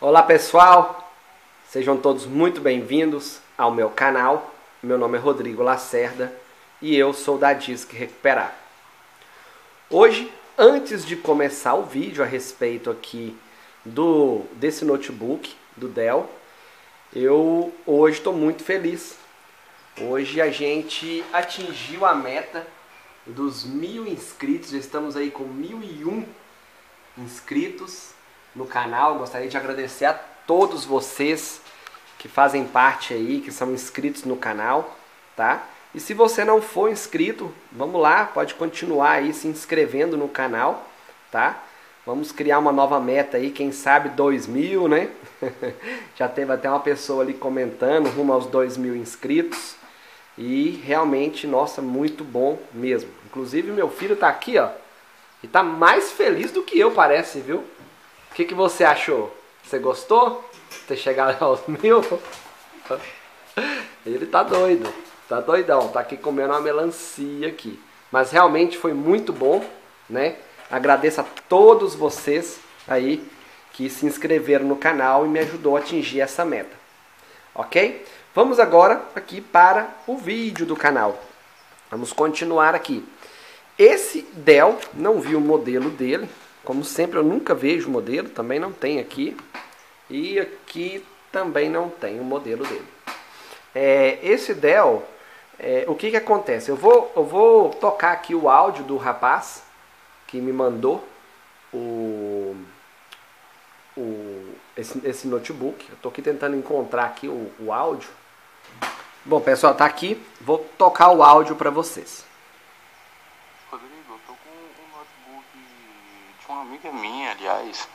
Olá pessoal, sejam todos muito bem-vindos ao meu canal. Meu nome é Rodrigo Lacerda e eu sou da Disque Recuperar. Hoje, antes de começar o vídeo a respeito aqui do desse notebook do Dell, eu hoje estou muito feliz. Hoje a gente atingiu a meta dos mil inscritos, já estamos aí com mil e um inscritos no canal. Gostaria de agradecer a todos vocês que fazem parte aí, que são inscritos no canal, tá? E se você não for inscrito, vamos lá, pode continuar aí se inscrevendo no canal, tá? Vamos criar uma nova meta aí, quem sabe 2 mil, né? Já teve até uma pessoa ali comentando, rumo aos 2 mil inscritos. E realmente, nossa, muito bom mesmo. Inclusive, meu filho tá aqui, ó. E tá mais feliz do que eu, parece, viu? O que, que você achou? Você gostou? Ter chegado aos mil? Ele tá doido, tá doidão, tá aqui comendo uma melancia aqui. Mas realmente foi muito bom, né? Agradeço a todos vocês aí que se inscreveram no canal e me ajudou a atingir essa meta. Ok? Vamos agora aqui para o vídeo do canal. Vamos continuar aqui. Esse Dell, não vi o modelo dele, como sempre, eu nunca vejo o modelo, também não tem aqui. E aqui também não tem o modelo dele. É, esse Dell, é, o que, que acontece? Eu vou, eu vou tocar aqui o áudio do rapaz que me mandou o, o, esse, esse notebook. Eu estou aqui tentando encontrar aqui o, o áudio. Bom, pessoal, tá aqui. Vou tocar o áudio para vocês. Uma amiga minha, aliás,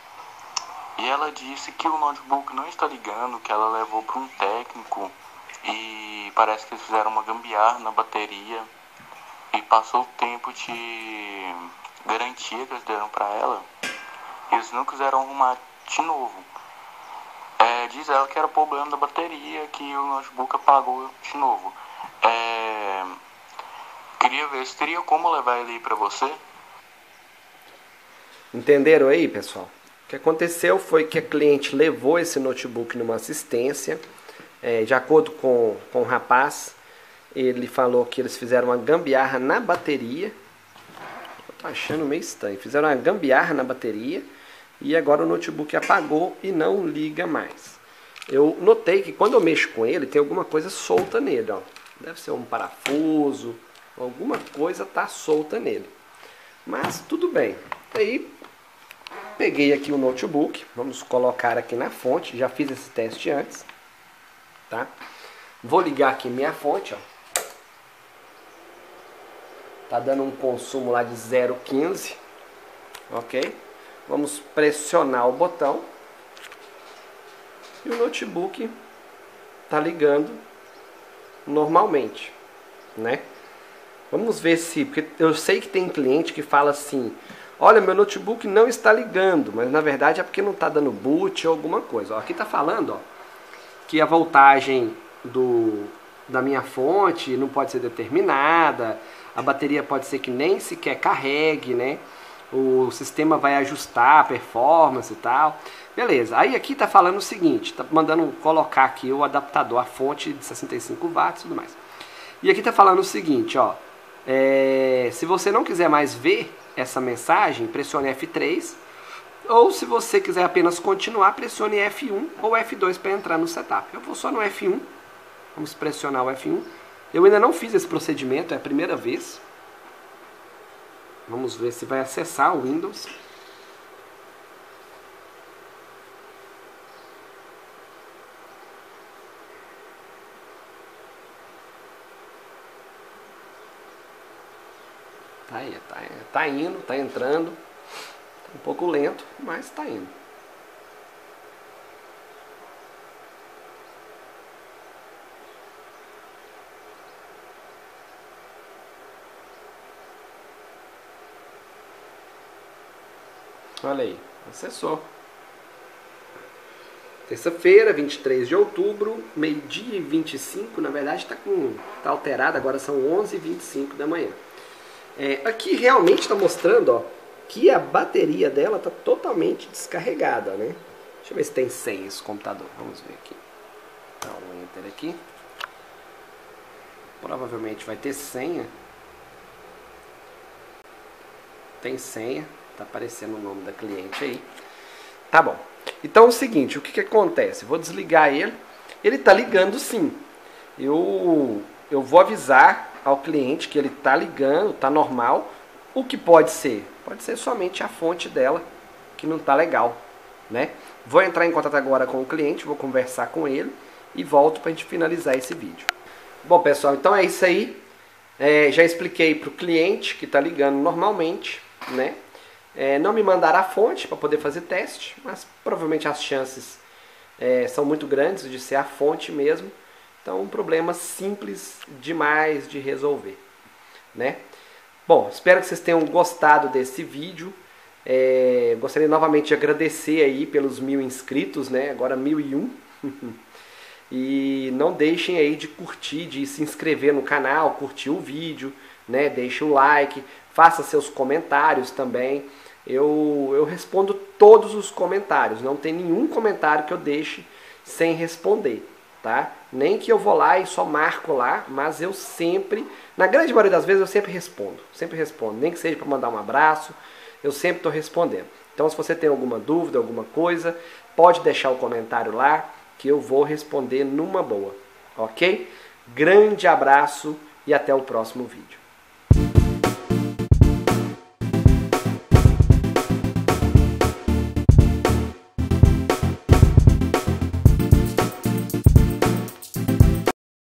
e ela disse que o notebook não está ligando, que ela levou para um técnico e parece que eles fizeram uma gambiarra na bateria e passou o tempo de garantia que eles deram para ela e eles não quiseram arrumar de novo. É, diz ela que era problema da bateria, que o notebook apagou de novo. É, queria ver se teria como levar ele para você. Entenderam aí, pessoal? O que aconteceu foi que a cliente levou esse notebook numa assistência. É, de acordo com, com o rapaz, ele falou que eles fizeram uma gambiarra na bateria. Eu tô achando meio estranho. Fizeram uma gambiarra na bateria e agora o notebook apagou e não liga mais. Eu notei que quando eu mexo com ele, tem alguma coisa solta nele. Ó. Deve ser um parafuso, alguma coisa tá solta nele. Mas tudo bem. Aí Peguei aqui o notebook, vamos colocar aqui na fonte, já fiz esse teste antes, tá? Vou ligar aqui minha fonte, ó. Tá dando um consumo lá de 0,15, ok? Vamos pressionar o botão e o notebook tá ligando normalmente, né? Vamos ver se, porque eu sei que tem cliente que fala assim, Olha, meu notebook não está ligando, mas na verdade é porque não está dando boot ou alguma coisa. Ó, aqui está falando ó, que a voltagem do, da minha fonte não pode ser determinada, a bateria pode ser que nem sequer carregue, né? O sistema vai ajustar a performance e tal. Beleza, aí aqui está falando o seguinte, está mandando colocar aqui o adaptador, a fonte de 65 watts e tudo mais. E aqui está falando o seguinte, ó, é, se você não quiser mais ver essa mensagem, pressione F3. Ou se você quiser apenas continuar, pressione F1 ou F2 para entrar no setup. Eu vou só no F1. Vamos pressionar o F1. Eu ainda não fiz esse procedimento, é a primeira vez. Vamos ver se vai acessar o Windows. Tá aí, tá, tá indo, tá entrando. Tá um pouco lento, mas tá indo. Olha aí, acessou. Terça-feira, 23 de outubro, meio-dia e 25, na verdade está tá alterado, agora são 11h25 da manhã. É, aqui realmente está mostrando ó, que a bateria dela está totalmente descarregada. Né? Deixa eu ver se tem senha esse computador. Vamos ver aqui. Dá um enter aqui. Provavelmente vai ter senha. Tem senha. Tá aparecendo o nome da cliente aí. Tá bom. Então é o seguinte, o que, que acontece? Vou desligar ele. Ele tá ligando sim. Eu, eu vou avisar ao cliente que ele tá ligando, tá normal. O que pode ser? Pode ser somente a fonte dela que não tá legal, né? Vou entrar em contato agora com o cliente, vou conversar com ele e volto para a gente finalizar esse vídeo. Bom, pessoal, então é isso aí. É, já expliquei para o cliente que está ligando normalmente, né? É, não me mandaram a fonte para poder fazer teste, mas provavelmente as chances é, são muito grandes de ser a fonte mesmo. Então, um problema simples demais de resolver, né? Bom, espero que vocês tenham gostado desse vídeo. É, gostaria novamente de agradecer aí pelos mil inscritos, né? Agora mil e um. e não deixem aí de curtir, de se inscrever no canal, curtir o vídeo, né? Deixe o like, faça seus comentários também. Eu, eu respondo todos os comentários, não tem nenhum comentário que eu deixe sem responder, tá? Nem que eu vou lá e só marco lá, mas eu sempre, na grande maioria das vezes eu sempre respondo, sempre respondo, nem que seja para mandar um abraço, eu sempre estou respondendo. Então, se você tem alguma dúvida, alguma coisa, pode deixar o comentário lá que eu vou responder numa boa, ok? Grande abraço e até o próximo vídeo.